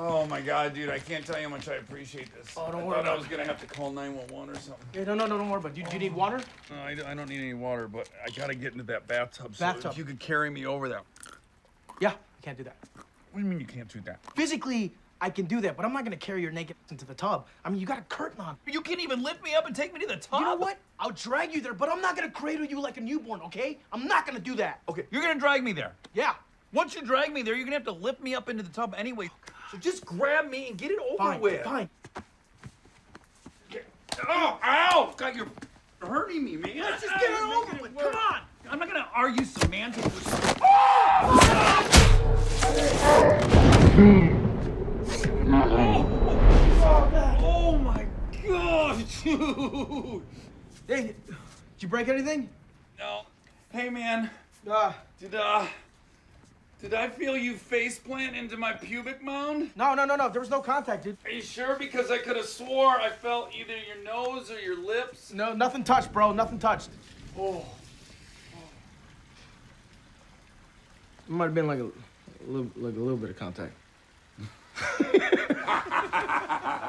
Oh my god, dude! I can't tell you how much I appreciate this. Oh, don't I worry thought I was gonna have to call 911 or something. Yeah, no, no, no, don't worry about it. Do, do you need water? No, I, I don't need any water, but I gotta get into that bathtub. So Bathtub. if you could carry me over there. Yeah, I can't do that. What do you mean you can't do that? Physically, I can do that, but I'm not gonna carry your naked into the tub. I mean, you got a curtain on. You can't even lift me up and take me to the tub. You know what? I'll drag you there, but I'm not gonna cradle you like a newborn, okay? I'm not gonna do that. Okay, you're gonna drag me there. Yeah. Once you drag me there, you're gonna have to lift me up into the tub anyway. So just grab me and get it over Fine, with. fine. Oh, ow! God, you're hurting me, man. Let's just get it over making with. worse. Come on. I'm not gonna argue semantics with you. Oh my god, dude! Hey, did you break anything? No. Hey man, Uh, did uh did I feel you face plant into my pubic mound? no, no, no, no. There was no contact, dude. Are you sure? Because I could have swore I felt either your nose or your lips. No, nothing touched, bro. Nothing touched. Oh. It might have been like a, a little, like a little bit of contact.